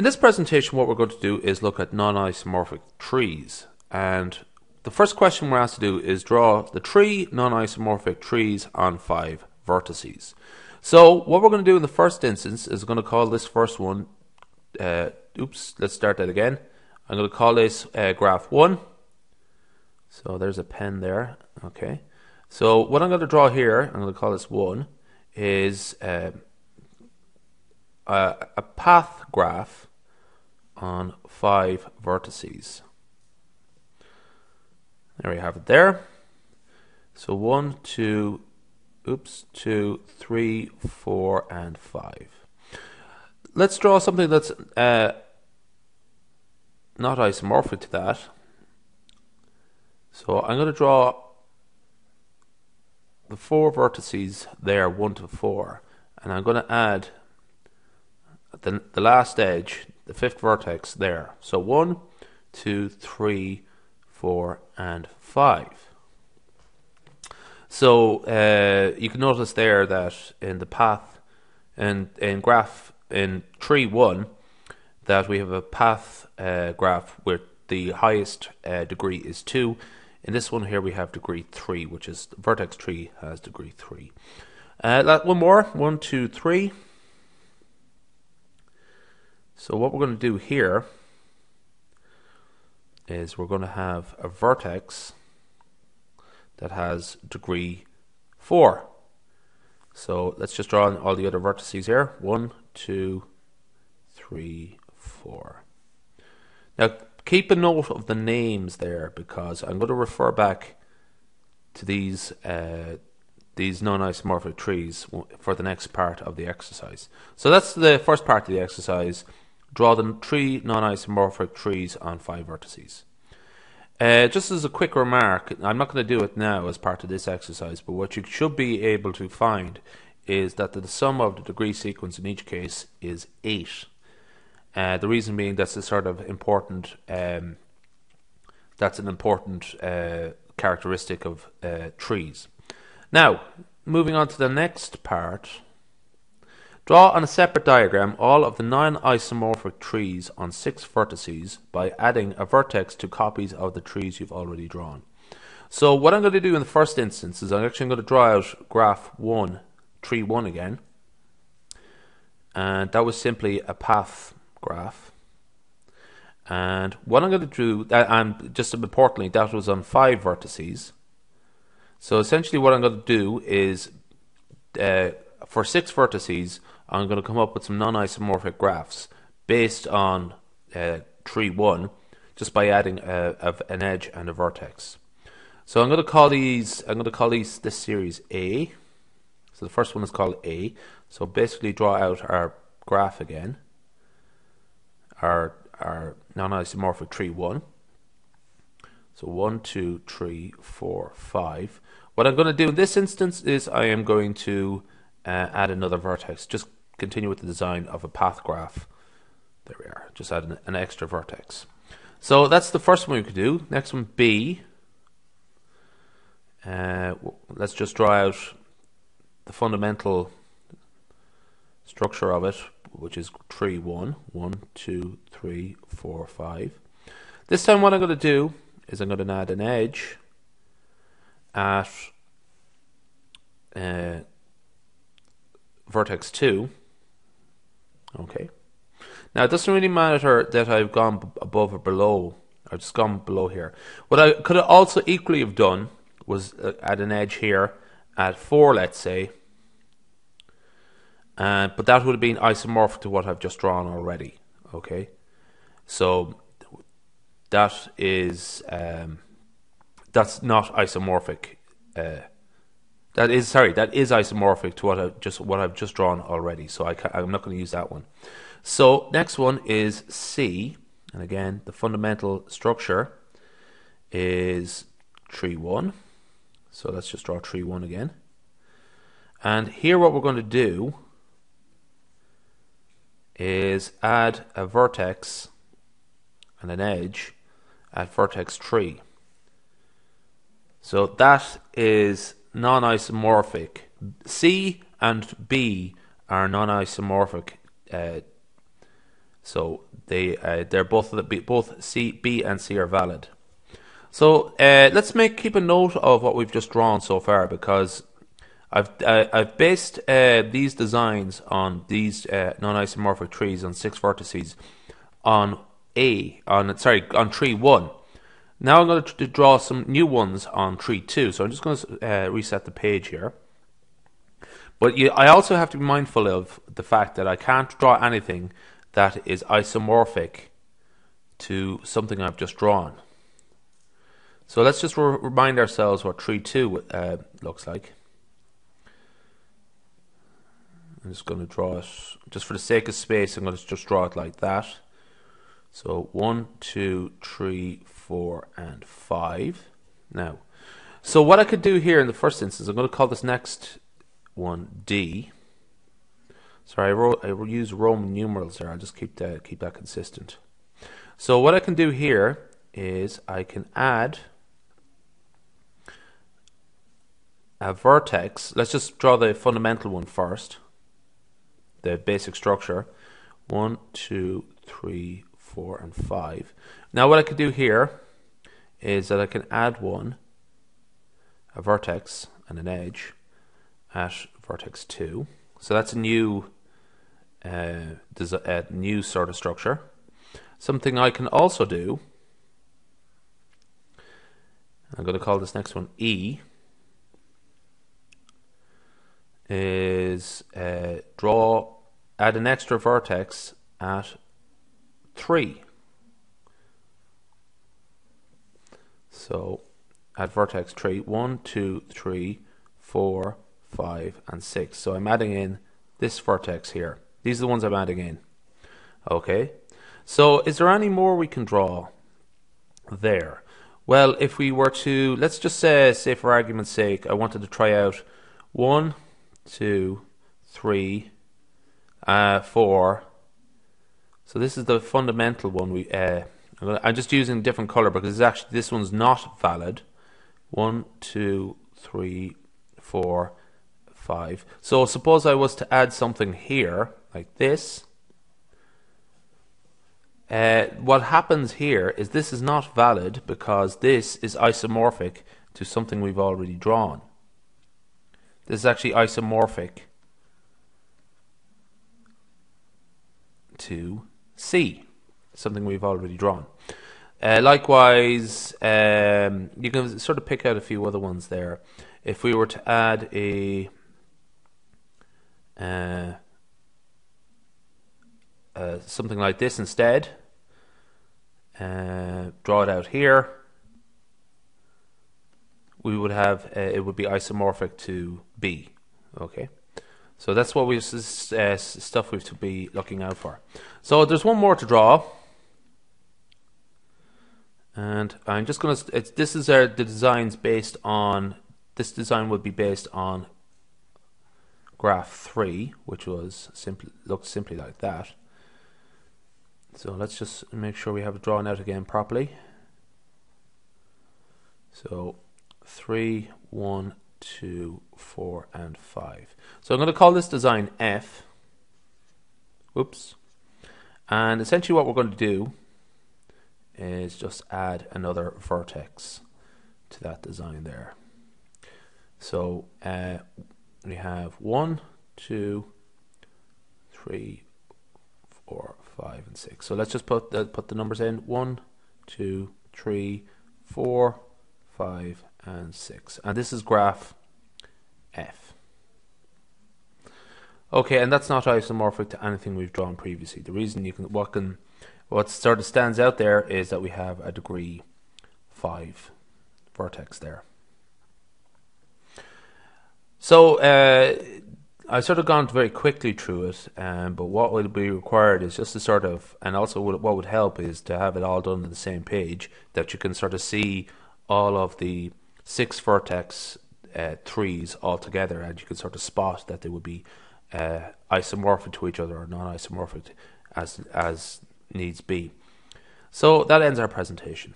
In this presentation, what we're going to do is look at non-isomorphic trees. And the first question we're asked to do is draw the three non-isomorphic trees on five vertices. So what we're going to do in the first instance is going to call this first one, uh, oops, let's start that again. I'm going to call this uh, graph 1. So there's a pen there, okay. So what I'm going to draw here, I'm going to call this 1, is uh, a, a path graph on five vertices. There we have it there. So one, two, oops, two, three, four, and five. Let's draw something that's uh, not isomorphic to that. So I'm going to draw the four vertices there, one to four, and I'm going to add the, the last edge, the fifth vertex there. So one, two, three, four, and five. So uh, you can notice there that in the path, and in graph in tree one, that we have a path uh, graph where the highest uh, degree is two. In this one here, we have degree three, which is vertex 3 has degree three. Uh, one more, one, two, three. So what we're going to do here is we're going to have a vertex that has degree 4. So let's just draw all the other vertices here. One, two, three, four. Now keep a note of the names there because I'm going to refer back to these uh, these non-isomorphic trees for the next part of the exercise. So that's the first part of the exercise. Draw the three non-isomorphic trees on five vertices. Uh, just as a quick remark, I'm not going to do it now as part of this exercise, but what you should be able to find is that the sum of the degree sequence in each case is 8. Uh, the reason being that's a sort of important, um, that's an important uh, characteristic of uh, trees. Now, moving on to the next part, Draw on a separate diagram all of the non-isomorphic trees on six vertices by adding a vertex to copies of the trees you've already drawn. So what I'm going to do in the first instance is I'm actually going to draw out graph 1, tree 1 again. And that was simply a path graph. And what I'm going to do, and just importantly, that was on five vertices. So essentially what I'm going to do is, uh, for six vertices, I'm going to come up with some non-isomorphic graphs based on uh, tree 1 just by adding a, a, an edge and a vertex. So I'm going to call these I'm going to call these this series A. So the first one is called A. So basically draw out our graph again. Our our non-isomorphic tree 1. So one, two, three, four, five. What I'm going to do in this instance is I am going to uh, add another vertex. Just continue with the design of a path graph. There we are. Just add an, an extra vertex. So that's the first one we could do. Next one, B. Uh, let's just draw out the fundamental structure of it, which is tree 1. 1, 2, 3, 4, 5. This time what I'm going to do is I'm going to add an edge at uh, vertex 2 Okay. Now it doesn't really matter that I've gone above or below. I've just gone below here. What I could also equally have done was uh, add an edge here at 4, let's say. Uh, but that would have been isomorphic to what I've just drawn already. Okay. So that is um, that's not isomorphic. Uh, that is sorry, that is isomorphic to what I just what I've just drawn already. So I I'm not going to use that one. So next one is C, and again the fundamental structure is tree one. So let's just draw tree one again. And here what we're going to do is add a vertex and an edge at vertex 3. So that is non-isomorphic. C and B are non-isomorphic uh, So they uh, they're both both C, B, and C are valid. So uh, let's make keep a note of what we've just drawn so far because I've I've based uh, these designs on these uh, non-isomorphic trees on six vertices on A on sorry on tree one. Now I'm going to draw some new ones on tree two. So I'm just going to uh, reset the page here. But you, I also have to be mindful of the fact that I can't draw anything that is isomorphic to something I've just drawn. So let's just re remind ourselves what tree 2 uh, looks like. I'm just going to draw it, just for the sake of space, I'm going to just draw it like that. So 1, 2, 3, 4, and 5. Now, so what I could do here in the first instance, I'm going to call this next one D. Sorry, I, wrote, I use Roman numerals there. I'll just keep that keep that consistent. So what I can do here is I can add a vertex. Let's just draw the fundamental one first. The basic structure. One, two, three, four, and five. Now what I could do here is that I can add one, a vertex and an edge at vertex 2. So that's a new, uh, a new sort of structure. Something I can also do, I'm going to call this next one E, is uh, draw, add an extra vertex at 3. So at vertex 3, 1, 2, 3, 4, 5, and 6. So I'm adding in this vertex here. These are the ones I'm adding in. Okay. So is there any more we can draw there? Well, if we were to, let's just say, say for argument's sake, I wanted to try out 1, 2, 3, uh, 4. So this is the fundamental one. We uh, I'm just using different color because actually this one's not valid. One, two, three, four, five. So suppose I was to add something here like this. Uh, what happens here is this is not valid because this is isomorphic to something we've already drawn. This is actually isomorphic to C, something we've already drawn. Uh, likewise, um, you can sort of pick out a few other ones there. If we were to add a uh, uh, something like this instead. Uh, draw it out here. We would have uh, it would be isomorphic to B. Okay, so that's what we uh, stuff we have to be looking out for. So there's one more to draw, and I'm just gonna. this is our the designs based on. This design would be based on graph 3, which was simply looked simply like that. So let's just make sure we have it drawn out again properly. So 3, 1, 2, 4, and 5. So I'm going to call this design F. Oops. And essentially what we're going to do is just add another vertex to that design there. So uh, we have one, two, three, four, five, and six. So let's just put the, put the numbers in one, two, three, four, five, and six. And this is graph F. Okay, and that's not isomorphic to anything we've drawn previously. The reason you can what can what sort of stands out there is that we have a degree five vertex there. So uh, I've sort of gone very quickly through it, um, but what would be required is just to sort of, and also what would help is to have it all done on the same page that you can sort of see all of the six vertex uh, trees all together, and you can sort of spot that they would be uh, isomorphic to each other or non-isomorphic as as needs be. So that ends our presentation.